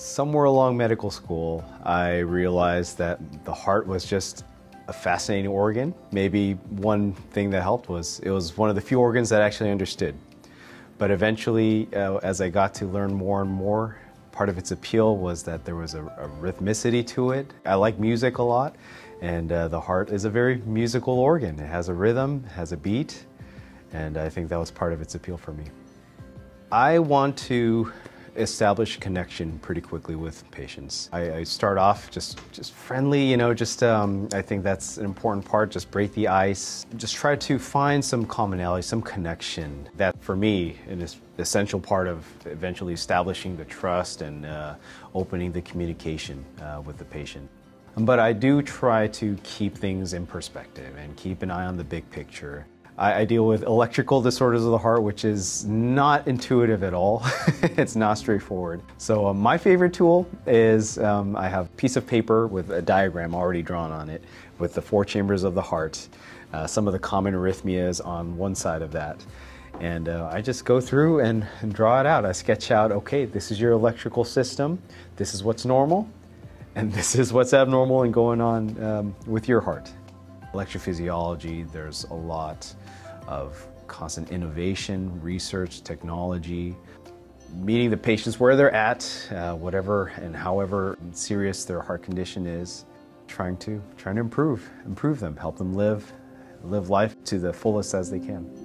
Somewhere along medical school, I realized that the heart was just a fascinating organ. Maybe one thing that helped was it was one of the few organs that I actually understood. But eventually, uh, as I got to learn more and more, part of its appeal was that there was a, a rhythmicity to it. I like music a lot, and uh, the heart is a very musical organ. It has a rhythm, has a beat, and I think that was part of its appeal for me. I want to establish connection pretty quickly with patients. I, I start off just, just friendly, you know, just um, I think that's an important part, just break the ice, just try to find some commonality, some connection. That for me is an essential part of eventually establishing the trust and uh, opening the communication uh, with the patient. But I do try to keep things in perspective and keep an eye on the big picture. I, I deal with electrical disorders of the heart, which is not intuitive at all. it's not straightforward. So um, my favorite tool is um, I have a piece of paper with a diagram already drawn on it with the four chambers of the heart, uh, some of the common arrhythmias on one side of that. And uh, I just go through and, and draw it out. I sketch out, okay, this is your electrical system. This is what's normal. And this is what's abnormal and going on um, with your heart. Electrophysiology, there's a lot of constant innovation, research, technology, meeting the patients where they're at, uh, whatever and however serious their heart condition is, trying to trying to improve, improve them, help them live live life to the fullest as they can.